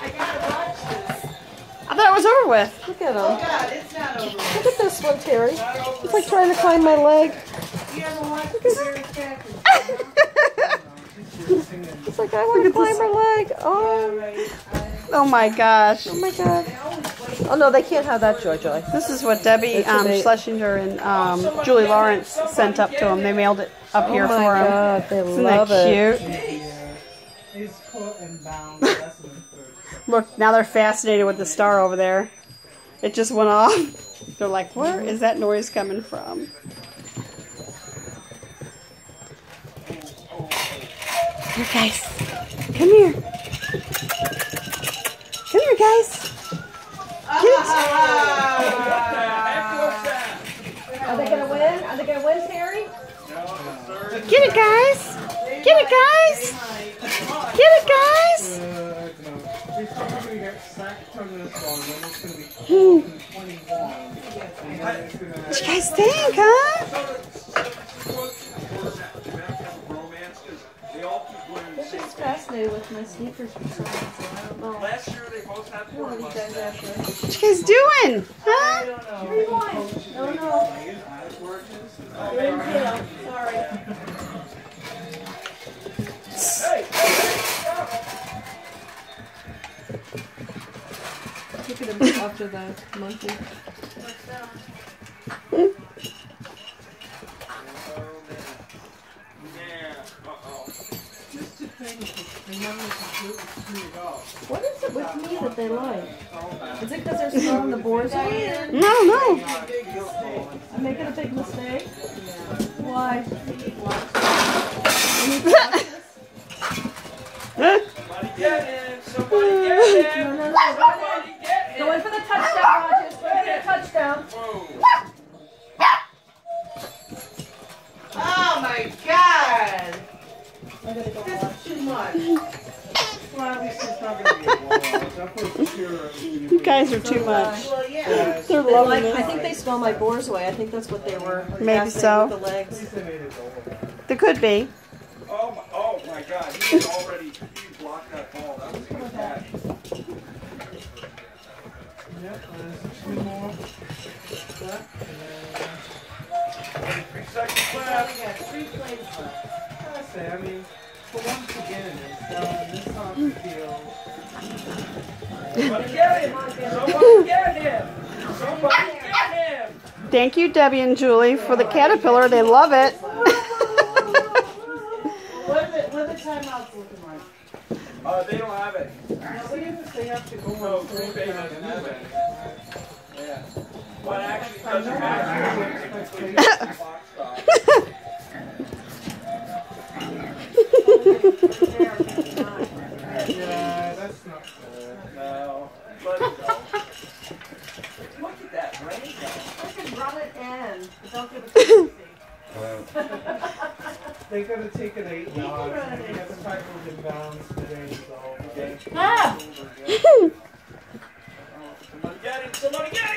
I gotta watch this. I thought it was over with. Look at Oh him. God, it's not over. Look at this one, Teri. It's like trying to climb my leg. You ever watch the It's like I want to climb her leg. Oh, Oh my gosh. oh my God. Oh no, they can't have that, Joy Joy. This is what Debbie It's um. Schlesinger and um, Julie Lawrence sent up to him. They mailed it up here oh for him. God, they Isn't love that it. Cute? He's caught and bound less than a third. Look, now they're fascinated with the star over there. It just went off. They're like, where is that noise coming from? Here, guys. Come here. Come here, guys. Are they gonna win? Are they gonna win, Teri? Get it, guys. Get it, guys. Get it, guys. Uh, no. He's probably gonna get sacked from this one, then it's gonna be fourth and 21. And then it's gonna What you guys think, huh? They're just fascinated with my sneakers for some reason. I don't know. Last year they both had What are four these guys after? What you guys doing? Huh? No, no. They're in jail. Sorry. At him after the monkey. What is it with me that they like? Is it because they're throwing the boards away? No, no. I'm making a big mistake? Why? Somebody get him! Somebody get No, him! no, no. Go in. Somebody get him! Go for the touchdown, Rodgers. Go for the touchdown. Oh my God! I gotta go This is too much. Well, at least it's not gonna be a blowout. That's for sure. You guys are too much. Well, yeah. They're They loving like, I think they smell my boars away. I think that's what they were. Maybe so. The legs. least they made it over. They could be. Oh my, oh my god, he was already, That, and Three seconds We got three plays left. I say, I mean, for once again, it's down this half the field. Somebody get him! Somebody get him! Somebody get him! Thank you, Debbie and Julie, for the caterpillar. They love it. What are the, what are the timeouts looking like? Uh, they don't have it. See if they have to go No, on Green Bay doesn't have it. Yeah. But actually, it doesn't matter. It's completely clock stop. Yeah, that's not fair. No. Let. Look at that rain. I can run it in. Don't give a They could have taken eight yards and they got tackled in today, so. Ah! Somebody get him! Somebody get